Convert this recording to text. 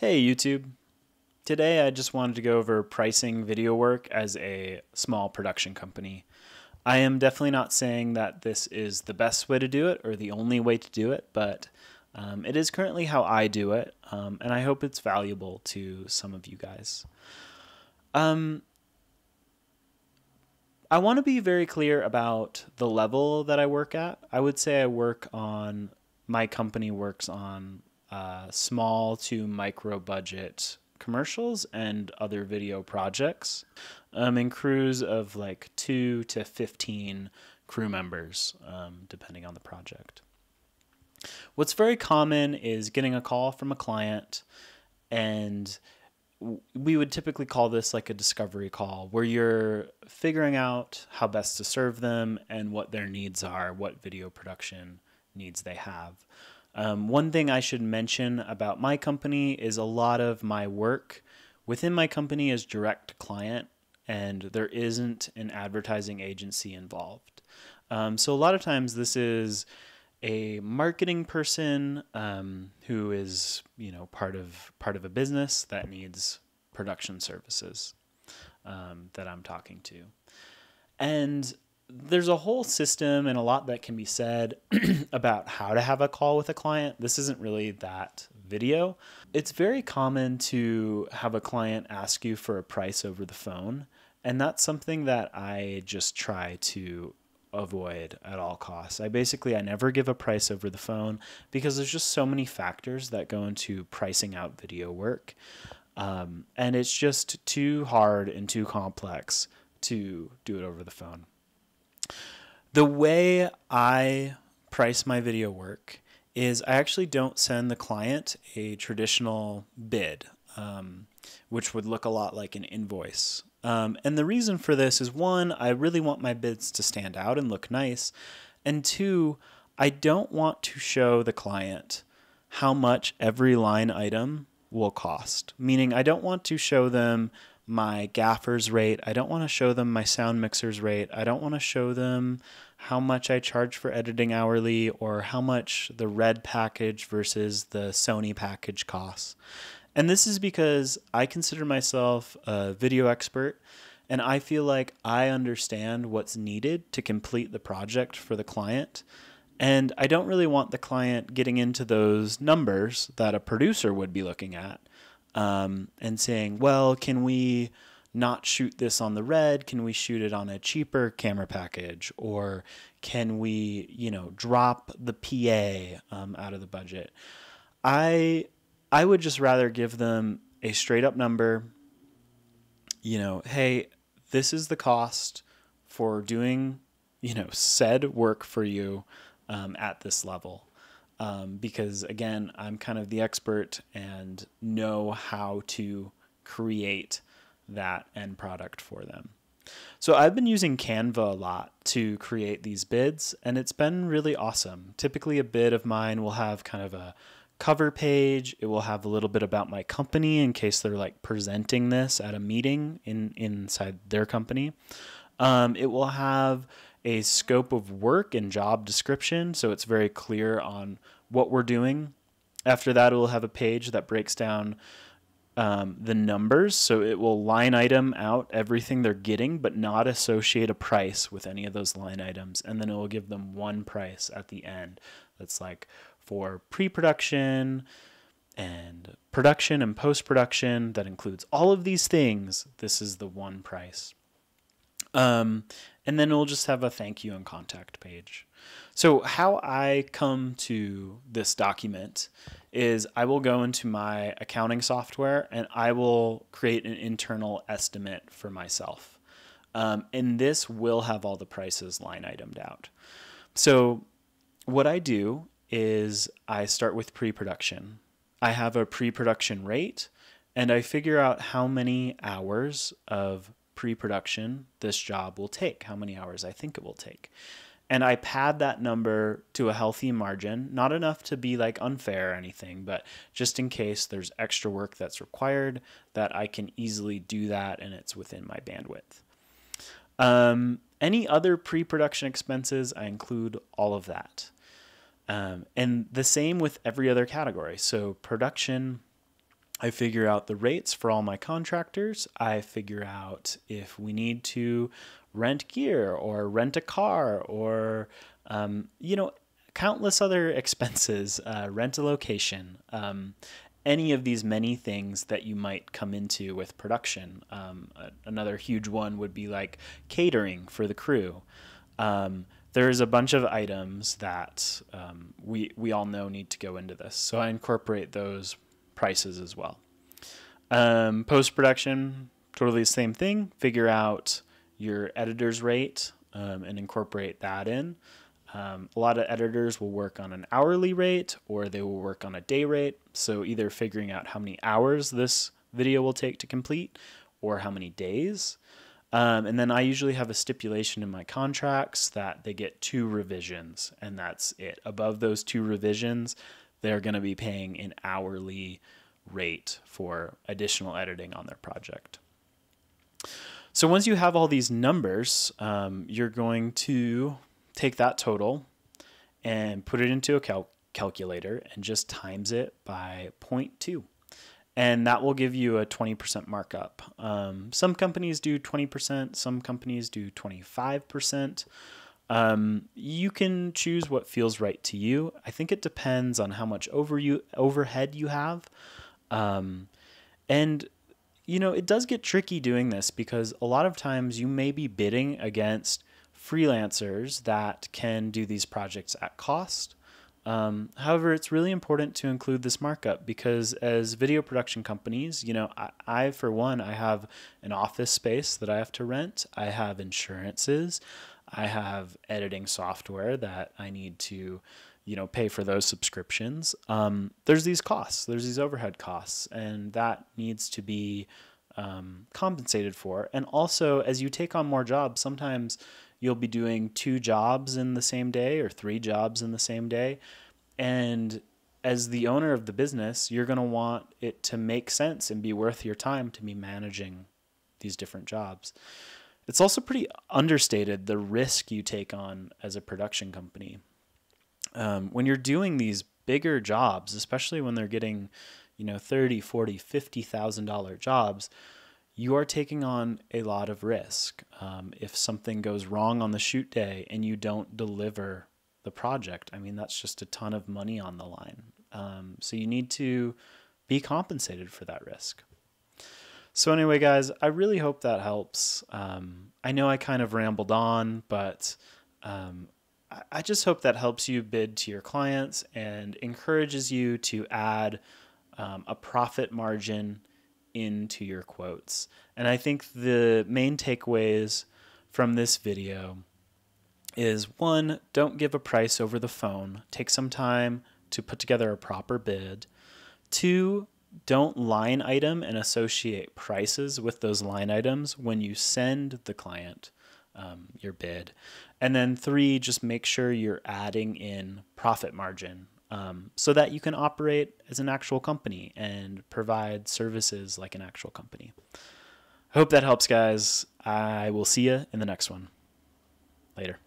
Hey YouTube. Today I just wanted to go over pricing video work as a small production company. I am definitely not saying that this is the best way to do it or the only way to do it, but um, it is currently how I do it, um, and I hope it's valuable to some of you guys. Um, I want to be very clear about the level that I work at. I would say I work on, my company works on uh, small to micro budget commercials and other video projects um, in crews of like 2 to 15 crew members, um, depending on the project. What's very common is getting a call from a client, and we would typically call this like a discovery call where you're figuring out how best to serve them and what their needs are, what video production needs they have. Um, one thing I should mention about my company is a lot of my work within my company is direct client, and there isn't an advertising agency involved. Um, so a lot of times this is a marketing person um, who is you know part of part of a business that needs production services um, that I'm talking to, and there's a whole system and a lot that can be said about how to have a call with a client. This isn't really that video. It's very common to have a client ask you for a price over the phone, and that's something that I just try to avoid at all costs. I basically I never give a price over the phone because there's just so many factors that go into pricing out video work. Um, and it's just too hard and too complex to do it over the phone. The way I price my video work is I actually don't send the client a traditional bid, um, which would look a lot like an invoice. Um, and the reason for this is one, I really want my bids to stand out and look nice. And two, I don't want to show the client how much every line item will cost. Meaning, I don't want to show them my gaffer's rate. I don't want to show them my sound mixer's rate. I don't want to show them how much I charge for editing hourly or how much the red package versus the Sony package costs. And this is because I consider myself a video expert and I feel like I understand what's needed to complete the project for the client. And I don't really want the client getting into those numbers that a producer would be looking at um, and saying, well, can we not shoot this on the red? Can we shoot it on a cheaper camera package? Or can we, you know, drop the PA um, out of the budget? I I would just rather give them a straight up number. You know, hey, this is the cost for doing, you know, said work for you um, at this level um, because again, I'm kind of the expert and know how to create that end product for them. So I've been using Canva a lot to create these bids, and it's been really awesome. Typically, a bid of mine will have kind of a cover page. It will have a little bit about my company in case they're like presenting this at a meeting in inside their company. Um, it will have a scope of work and job description, so it's very clear on what we're doing. After that, it will have a page that breaks down um, the numbers, so it will line item out everything they're getting, but not associate a price with any of those line items, and then it will give them one price at the end. That's like for pre-production and production and post-production that includes all of these things. This is the one price. Um, and then we'll just have a thank you and contact page. So, how I come to this document is I will go into my accounting software and I will create an internal estimate for myself. Um, and this will have all the prices line itemed out. So, what I do is I start with pre production. I have a pre production rate and I figure out how many hours of pre production this job will take, how many hours I think it will take. And I pad that number to a healthy margin, not enough to be like unfair or anything, but just in case there's extra work that's required, that I can easily do that and it's within my bandwidth. Um, any other pre production expenses, I include all of that. Um, and the same with every other category. So, production, I figure out the rates for all my contractors. I figure out if we need to rent gear or rent a car or, um, you know, countless other expenses, uh, rent a location, um, any of these many things that you might come into with production. Um, another huge one would be like catering for the crew. Um, there's a bunch of items that um, we we all know need to go into this, so I incorporate those prices as well. Um, Post production, totally the same thing. Figure out your editor's rate um, and incorporate that in. Um, a lot of editors will work on an hourly rate or they will work on a day rate. So either figuring out how many hours this video will take to complete or how many days. Um, and then I usually have a stipulation in my contracts that they get two revisions and that's it. Above those two revisions, they're going to be paying an hourly rate for additional editing on their project. So once you have all these numbers, um, you're going to take that total and put it into a cal- calculator and just times it by 0.2 and that will give you a 20% markup. Um, some companies do 20%, some companies do 25%. Um, you can choose what feels right to you. I think it depends on how much over you overhead you have, um, and you know it does get tricky doing this because a lot of times you may be bidding against freelancers that can do these projects at cost. Um, however, it's really important to include this markup because as video production companies, you know, I, I, for one, I have an office space that I have to rent. I have insurances. I have editing software that I need to, you know, pay for those subscriptions. Um, there's these costs. There's these overhead costs, and that needs to be um, compensated for. And also, as you take on more jobs, sometimes you'll be doing two jobs in the same day or three jobs in the same day. And as the owner of the business, you're going to want it to make sense and be worth your time to be managing these different jobs. It's also pretty understated the risk you take on as a production company. Um, when you're doing these bigger jobs, especially when they're getting, you know, 30, 40, $50,000 jobs, you are taking on a lot of risk. Um, if something goes wrong on the shoot day and you don't deliver the project, I mean, that's just a ton of money on the line. Um, so you need to be compensated for that risk. So, anyway, guys, I really hope that helps. Um, I know I kind of rambled on, but um, I just hope that helps you bid to your clients and encourages you to add um, a profit margin into your quotes. And I think the main takeaways from this video is one, don't give a price over the phone. Take some time to put together a proper bid. Two, don't line item and associate prices with those line items when you send the client um, your bid. And then three, just make sure you're adding in profit margin um, so that you can operate as an actual company and provide services like an actual company. I hope that helps, guys. I will see you in the next one. Later.